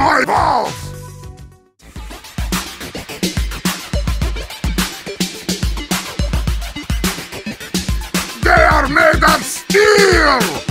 my balls! They are made of steel!